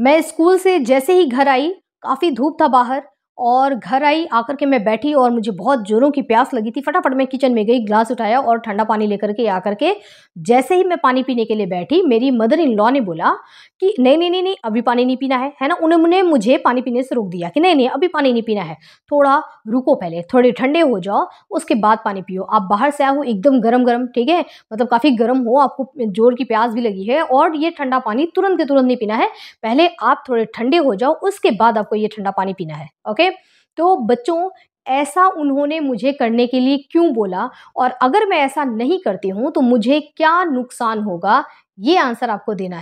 मैं स्कूल से जैसे ही घर आई काफ़ी धूप था बाहर और घर आई, आकर के मैं बैठी और मुझे बहुत जोरों की प्यास लगी थी। फटाफट मैं किचन में गई, ग्लास उठाया और ठंडा पानी लेकर के आकर के जैसे ही मैं पानी पीने के लिए बैठी, मेरी मदर इन लॉ ने बोला कि, नहीं नहीं नहीं नहीं, अभी पानी नहीं पीना है। है ना? उन्होंने मुझे पानी पीने से रोक दिया कि, नहीं नहीं, अभी पानी नहीं पीना है। थोड़ा रुको पहले, थोड़े ठंडे हो जाओ, उसके बाद पानी पियो। आप बाहर से आए हो, एकदम गर्म गर्म ठीक है? मतलब काफ़ी गर्म हो, आपको ज़ोर की प्यास भी लगी है और ये ठंडा पानी तुरंत के तुरंत नहीं पीना है। पहले आप थोड़े ठंडे हो जाओ, उसके बाद आपको ये ठंडा पानी पीना है, ओके? तो बच्चों, ऐसा उन्होंने मुझे करने के लिए क्यों बोला? और अगर मैं ऐसा नहीं करती हूँ तो मुझे क्या नुकसान होगा? ये आंसर आपको देना है।